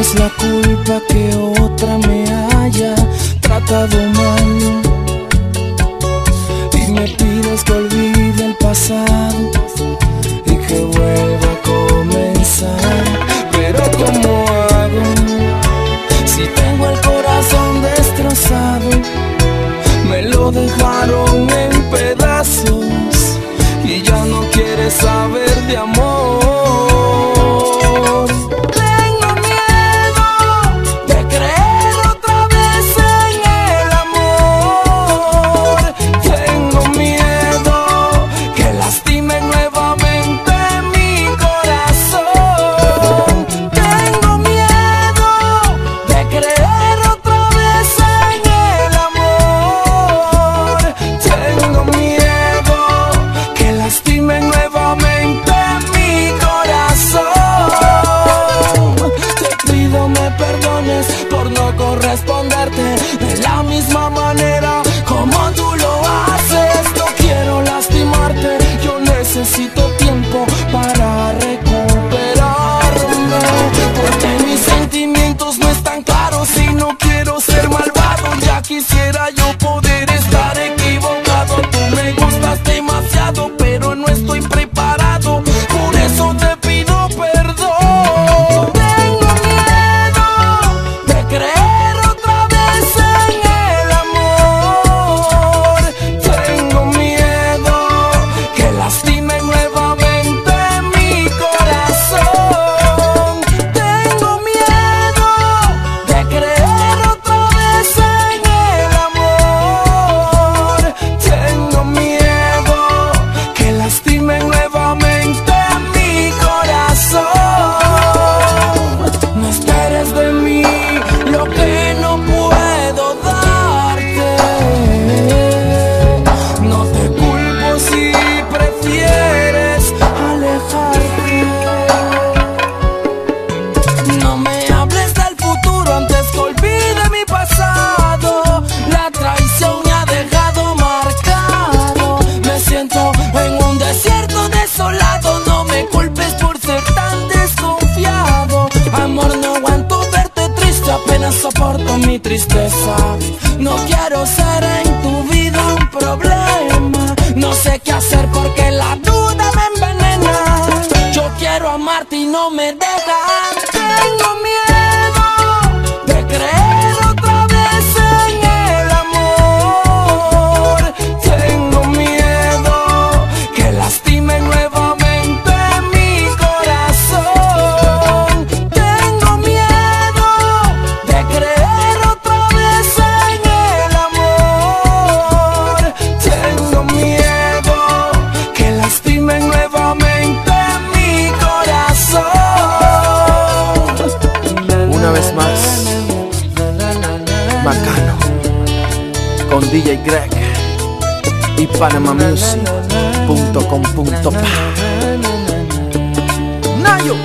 es la culpa que otra me haya tratado mal Y me pides que olvide el pasado y que vuelva a comenzar Pero ¿cómo hago si tengo el corazón destrozado? Me lo dejaron apenas soporto mi tristeza. No quiero ser en tu vida un problema. No sé qué hacer porque la duda me envenena. Yo quiero amarte y no me dejes. vez más. Macano. Con DJ Greg y panamamusic.com.pa. Nayo.